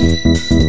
Mm-hmm.